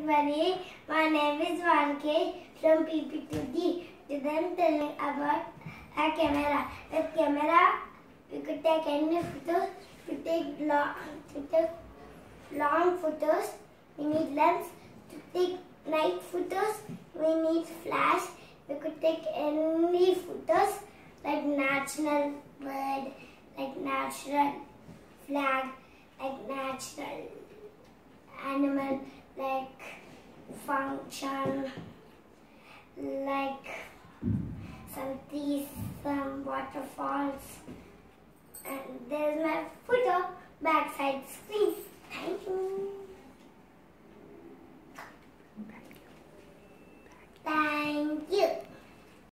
everybody. My name is Vanke from PP2D. Today I'm telling about a camera. With camera, we could take any photos. We take long, to take long photos. We need lens. To take night photos, we need flash. We could take any photos like natural bird, like natural flag, like natural animal function like some trees some waterfalls. And there's my photo. Backside screen thank you